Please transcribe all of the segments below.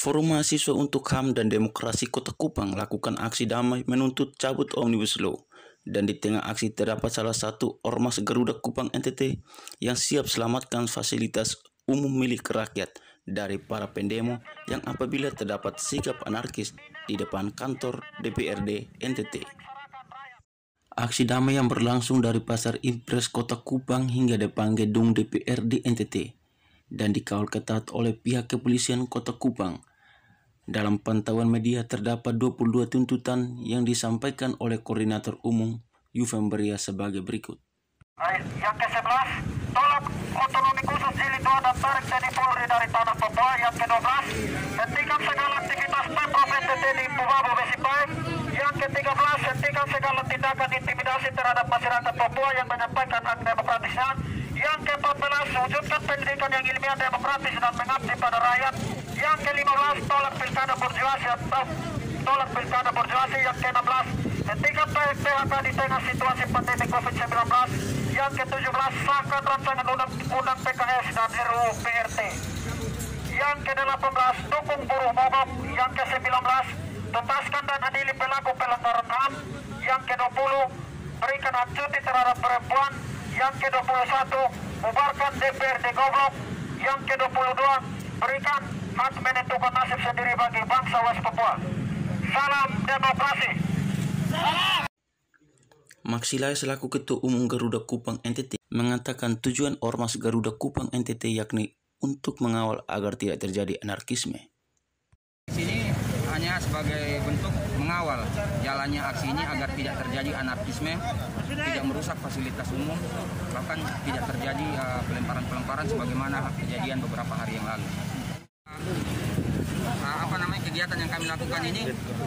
Forum Mahasiswa untuk HAM dan Demokrasi Kota Kupang lakukan aksi damai menuntut cabut Omnibus Law. Dan di tengah aksi terdapat salah satu ormas Garuda Kupang NTT yang siap selamatkan fasilitas umum milik rakyat dari para pendemo yang apabila terdapat sikap anarkis di depan kantor DPRD NTT. Aksi damai yang berlangsung dari Pasar Impres Kota Kupang hingga depan gedung DPRD NTT dan dikawal ketat oleh pihak kepolisian Kota Kupang. Dalam pantauan media terdapat 22 tuntutan yang disampaikan oleh Koordinator Umum Yuvemberia sebagai berikut. Yang ke-11, tolak otonomi khusus jilid 2 dan tarik TNI Polri dari tanah Papua. Yang ke-12, hentikan segala aktivitas Pemprov di Pubabu Besipai. Yang ke-13, hentikan segala tindakan intimidasi terhadap masyarakat Papua yang menyampaikan hak demokratisnya. Yang ke-14, wujudkan pendidikan yang ilmiah demokratis dan mengabdi pada rakyat. Yang ke-15, tolak pilkada borjuasi atau tolak pilkada borjuasi. Yang ke-16, hentikan PHK di tengah situasi pandemi COVID-19. Yang ke-17, sahkan rancangan undang-undang PKS dan RUU PRT. Yang ke-18, dukung buruh mogok. Yang ke-19, tuntaskan dan adili pelaku pelanggaran HAM. Yang ke-20, berikan hak cuti terhadap perempuan. Yang ke-21, bubarkan DPRD goblok. Yang ke-22, berikan hak menentukan nasib sendiri bagi bangsa West Papua. Salam demokrasi. Maksilai selaku Ketua Umum Garuda Kupang NTT mengatakan tujuan Ormas Garuda Kupang NTT yakni untuk mengawal agar tidak terjadi anarkisme. Di sini hanya sebagai bentuk mengawal jalannya aksi ini agar tidak terjadi anarkisme, tidak merusak fasilitas umum, bahkan tidak terjadi uh, pelemparan-pelemparan sebagaimana kejadian beberapa hari yang lalu. Uh, apa namanya kegiatan yang kami lakukan ini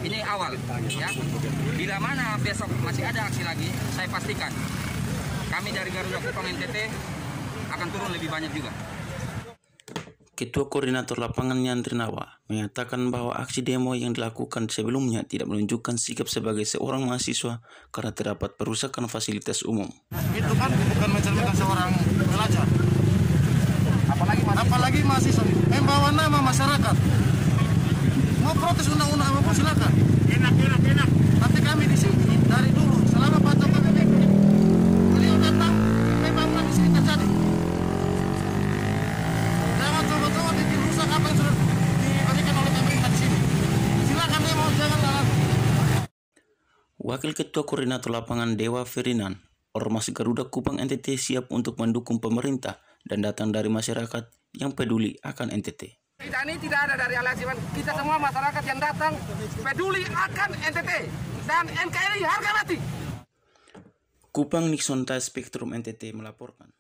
ini awal ya bila mana besok masih ada aksi lagi saya pastikan kami dari Garuda Kupang NTT akan turun lebih banyak juga Ketua Koordinator Lapangan Yandri Nawa menyatakan bahwa aksi demo yang dilakukan sebelumnya tidak menunjukkan sikap sebagai seorang mahasiswa karena terdapat perusakan fasilitas umum. Itu kan bukan mencerminkan seorang pelajar. Apalagi mahasiswa. Membawa nama masyarakat. Mau protes undang-undang apa pun silakan. Enak, enak, enak. Tapi kami di sini dari dulu selama Pak Jokowi beliau datang memang di sini terjadi. Jangan coba-coba bikin rusak apa yang sudah diberikan oleh pemerintah di sini. Silakan demo, jangan lalu. Wakil Ketua Koordinator Lapangan Dewa Ferdinand, Ormas Garuda Kupang NTT siap untuk mendukung pemerintah dan datang dari masyarakat yang peduli akan NTT. Kita ini tidak ada dari aliansi kita semua masyarakat yang datang peduli akan NTT dan NKRI harga mati. Kupang Nixon Spektrum NTT melaporkan.